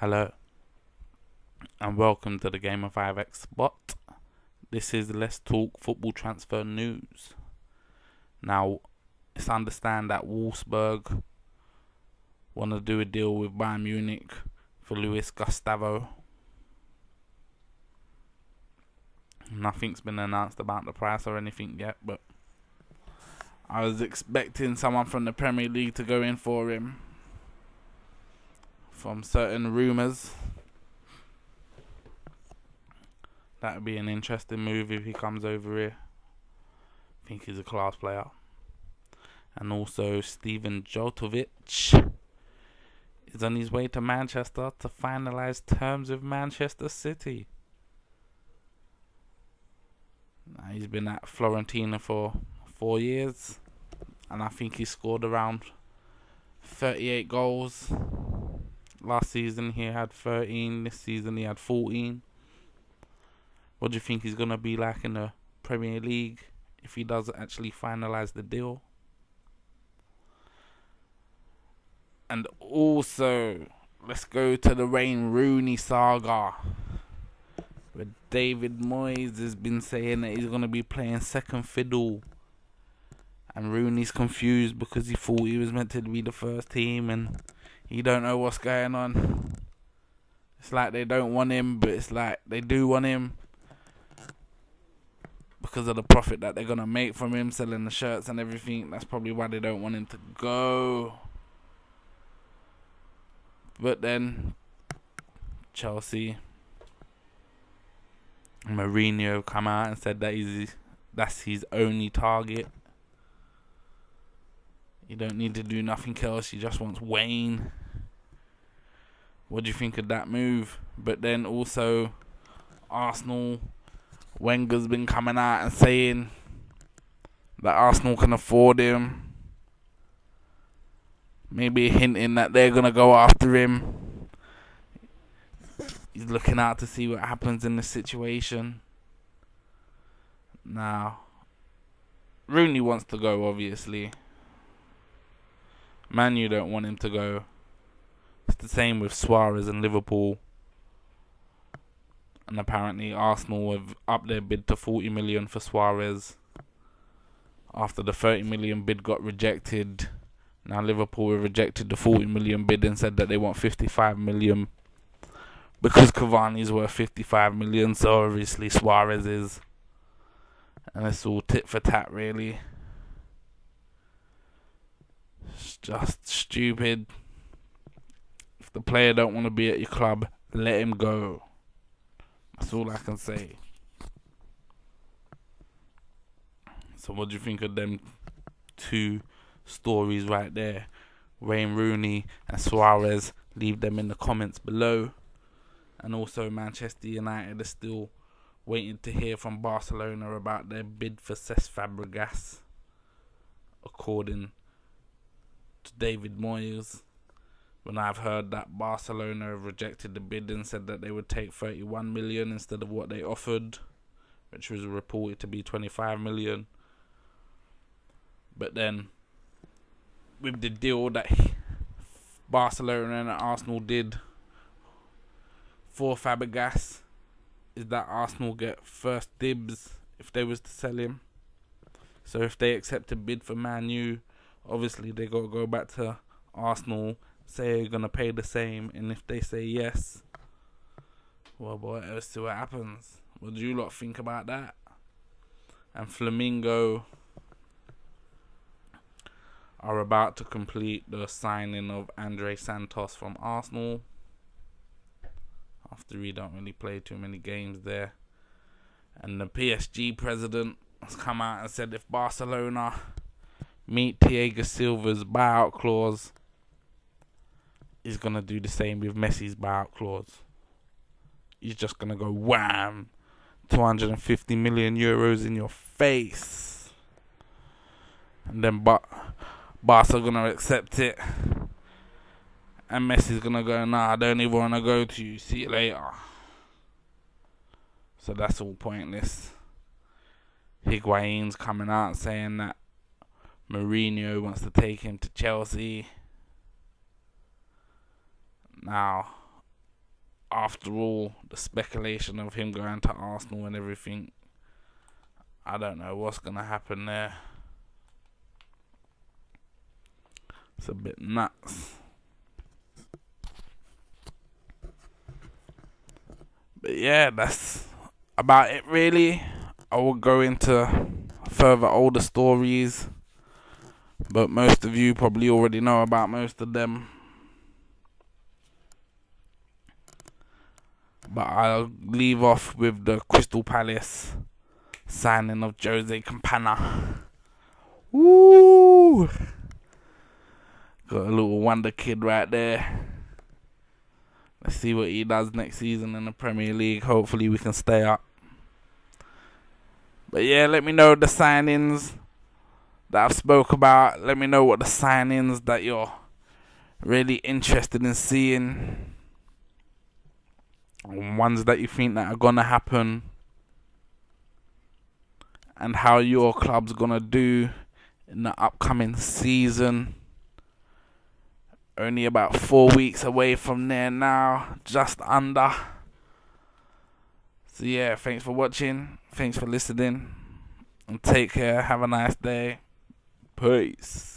Hello, and welcome to the Gamer5xspot. This is Let's Talk Football Transfer News. Now, it's understand that Wolfsburg want to do a deal with Bayern Munich for Luis Gustavo. Nothing's been announced about the price or anything yet, but I was expecting someone from the Premier League to go in for him from certain rumours. That would be an interesting move if he comes over here. I think he's a class player. And also Stevan Jovetic is on his way to Manchester to finalise terms with Manchester City. Now, he's been at Fiorentina for four years, and I think he scored around 38 goals. Last season he had 13. This season he had 14. What do you think he's gonna be like in the Premier League if he does actually finalize the deal? And also, let's go to the Wayne Rooney saga. Where David Moyes has been saying that he's gonna be playing second fiddle. And Rooney's confused because he thought he was meant to be the first team and he don't know what's going on. It's like they don't want him, but it's like they do want him because of the profit that they're gonna make from him selling the shirts and everything. That's probably why they don't want him to go. But then Chelsea, Mourinho come out and said that he's that's his only target. You don't need to do nothing else. He just wants Wayne. What do you think of that move? But then also, Arsenal, Wenger's been coming out and saying that Arsenal can afford him. Maybe hinting that they're going to go after him. He's looking out to see what happens in the situation. Now, Rooney wants to go, obviously. Man, you don't want him to go. It's the same with Suarez and Liverpool. And apparently Arsenal have upped their bid to 40 million for Suarez. After the 30 million bid got rejected, now Liverpool have rejected the 40 million bid and said that they want 55 million because Cavani's worth 55 million, so obviously Suarez is. And it's all tit for tat, really. It's just stupid. If the player don't want to be at your club, let him go. That's all I can say. So what do you think of them two stories right there? Wayne Rooney and Suarez. Leave them in the comments below. And also Manchester United are still waiting to hear from Barcelona about their bid for Cesc Fabregas. According David Moyes when I've heard that Barcelona have rejected the bid and said that they would take 31 million instead of what they offered, which was reported to be 25 million. But then, with the deal that Barcelona and Arsenal did for Fabregas, is that Arsenal get first dibs if they was to sell him. So if they accept a bid for Man U, obviously they got to go back to Arsenal, say they're gonna pay the same, and if they say yes, well, boy, let's see what happens. What do you lot think about that? And Flamengo are about to complete the signing of Andre Santos from Arsenal. After he don't really play too many games there, and the PSG president has come out and said if Barcelona meet Thiago Silva's buyout clause, he's gonna do the same with Messi's buyout clause. He's just gonna go wham, 250 million euros in your face, and then but Barca gonna accept it, and Messi's gonna go, nah, I don't even wanna go to you. See you later. So that's all pointless. Higuain's coming out saying that Mourinho wants to take him to Chelsea. Now, after all the speculation of him going to Arsenal and everything, I don't know what's gonna happen there. It's a bit nuts. But yeah, that's about it really. I will go into further older stories, but most of you probably already know about most of them. But I'll leave off with the Crystal Palace signing of Jose Campana. Woo! Got a little wonder kid right there. Let's see what he does next season in the Premier League. Hopefully, we can stay up. But yeah, let me know the signings that I've spoke about. Let me know what the signings that you're really interested in seeing. Ones that you think that are gonna happen. And how your club's gonna do in the upcoming season. Only about four weeks away from there now, just under. So yeah, thanks for watching. Thanks for listening. And take care. Have a nice day. Peace.